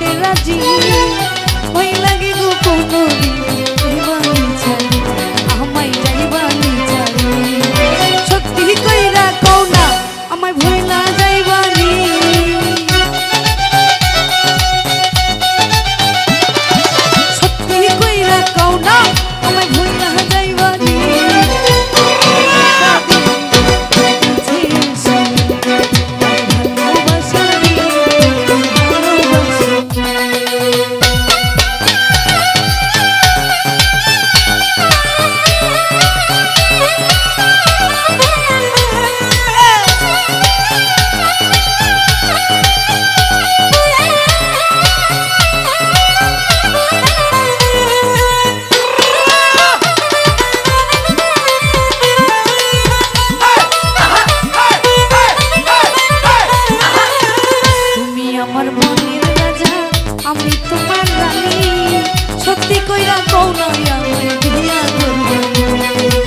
के राजी वही लगी गुफों को भी হইয়া যা আমি তোমার রানী। সত্যি কইরা কৌনা আমার করব।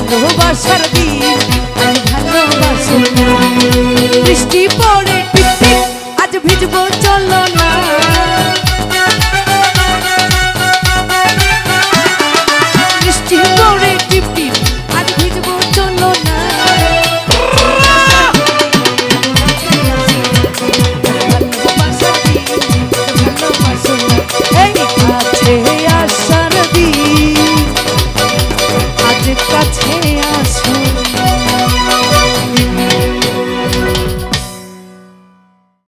ভালোবাসার দিন আজ ভালোবাসো বৃষ্টি পড়ে টিপ আজ ভিজবো চলো